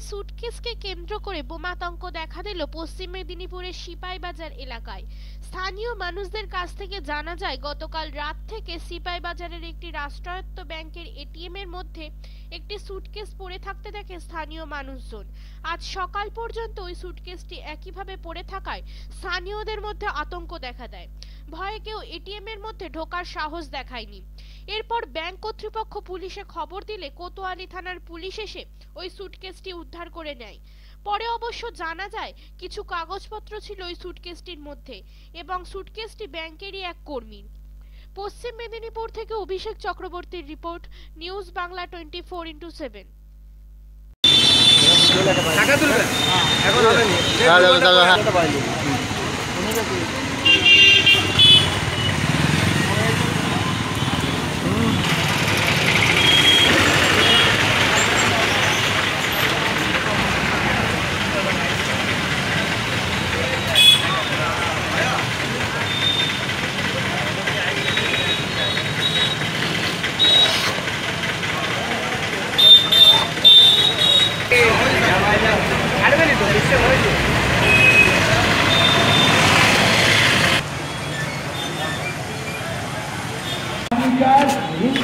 সুটকেসকে কেন্দ্র করে বোমাতঙ্ক দেখা দিল পশ্চিম মেদিনীপুরের সিপাইবাজার এলাকায়। স্থানীয় মানুষদের কাছ থেকে জানা যায়, গতকাল রাত থেকে সিপাইবাজারের একটি রাষ্ট্রায়ত্ত ব্যাংকের এটিএম এর মধ্যে একটি সুটকেস পড়ে থাকতে দেখে স্থানীয় মানুষজন। আজ সকাল পর্যন্ত ওই সুটকেসটি একইভাবে পড়ে থাকায় স্থানীয়দের মধ্যে আতঙ্ক দেখা দেয়। ভয়ে কেউ এটিএম এর মধ্যে ঢোকার সাহস দেখায়নি। এরপর ব্যাংক কর্তৃপক্ষ পুলিশে খবর দিলে কোতোয়ালি থানার পুলিশ এসে ওই সুটকেসটি উদ্ধার করে নেয়। পরে অবশ্য জানা যায় কিছু কাগজপত্র ছিল ওই সুটকেসটির মধ্যে এবং সুটকেসটি ব্যাংকেরই এক কর্মীর পশ্চিম মেদিনীপুর থেকে অভিষেক চক্রবর্তীর report news Bangla twenty four into seven টাকা তুলবেন? এখন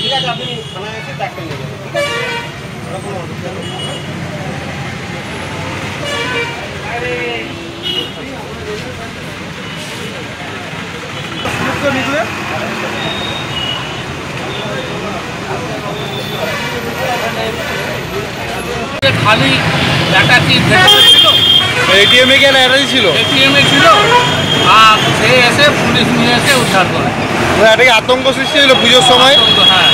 ঠিক আছে, আপনি থানায় এসে ডাক্তার নিয়ে যাবেন, ঠিক আছে? ওরা কোনো অসুবিধা নেই। খালি একটা কি ছিল। এটিএম এ কেন এটাই ছিল? এটিএম এ ছিল। আর সে এসে পুলিশ নিয়ে এসে উদ্ধার করে। এটা কি আতঙ্ক সৃষ্টি হলো পুজোর সময়? হ্যাঁ।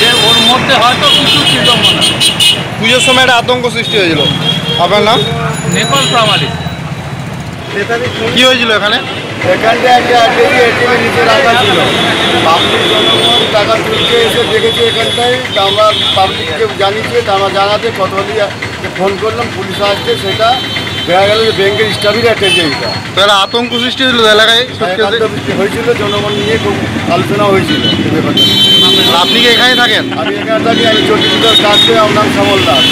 যে ওর মধ্যে হয়তো কিছু ছিল মনে পুজোর সময় একটা আতঙ্ক সৃষ্টি হয়েছিল। আপনার নাম? নেপাল প্রামাণিক। কি হয়েছিল এখানে? এখানটা একটা আগে এটিএম নিচে রাখা ছিল। পাবলিক জনগণ টাকা তুলতে এসে দেখেছি এখানটায়। আমরা পাবলিককে জানিয়েছি তা আমরা জানাতে কতগুলি ফোন করলাম পুলিশ আসছে সেটা দেখা গেল যে ব্যাংকের স্টাফই একটা তাহলে আতঙ্ক সৃষ্টি হয়েছিল এলাকায়? বৃষ্টি হয়েছিল জনগণ নিয়ে খুব আলোচনা হয়েছিল। আপনি কি এখানে থাকেন? আমি এখানে থাকি আমি চটিপুটার কাজ করে আমার নাম শ্যামল দাস।